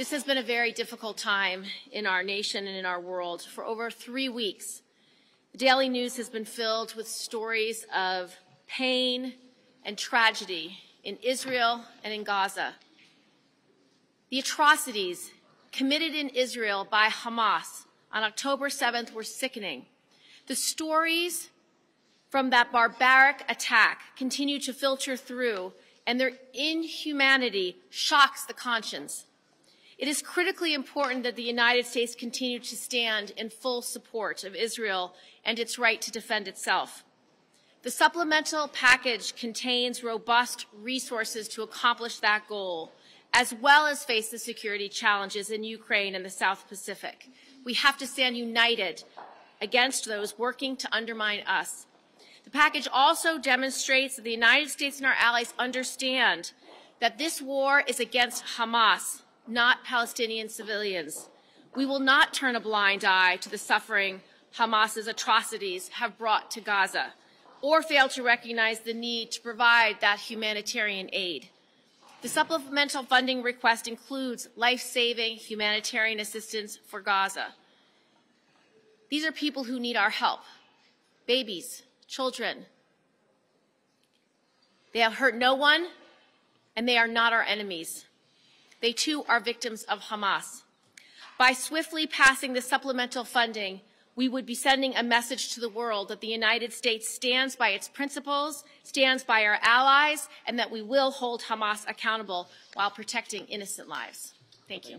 This has been a very difficult time in our nation and in our world. For over three weeks, the daily news has been filled with stories of pain and tragedy in Israel and in Gaza. The atrocities committed in Israel by Hamas on October 7th were sickening. The stories from that barbaric attack continue to filter through, and their inhumanity shocks the conscience. It is critically important that the United States continue to stand in full support of Israel and its right to defend itself. The supplemental package contains robust resources to accomplish that goal, as well as face the security challenges in Ukraine and the South Pacific. We have to stand united against those working to undermine us. The package also demonstrates that the United States and our allies understand that this war is against Hamas, not Palestinian civilians. We will not turn a blind eye to the suffering Hamas's atrocities have brought to Gaza or fail to recognize the need to provide that humanitarian aid. The supplemental funding request includes life-saving humanitarian assistance for Gaza. These are people who need our help. Babies, children. They have hurt no one, and they are not our enemies. They too are victims of Hamas. By swiftly passing the supplemental funding, we would be sending a message to the world that the United States stands by its principles, stands by our allies, and that we will hold Hamas accountable while protecting innocent lives. Thank you.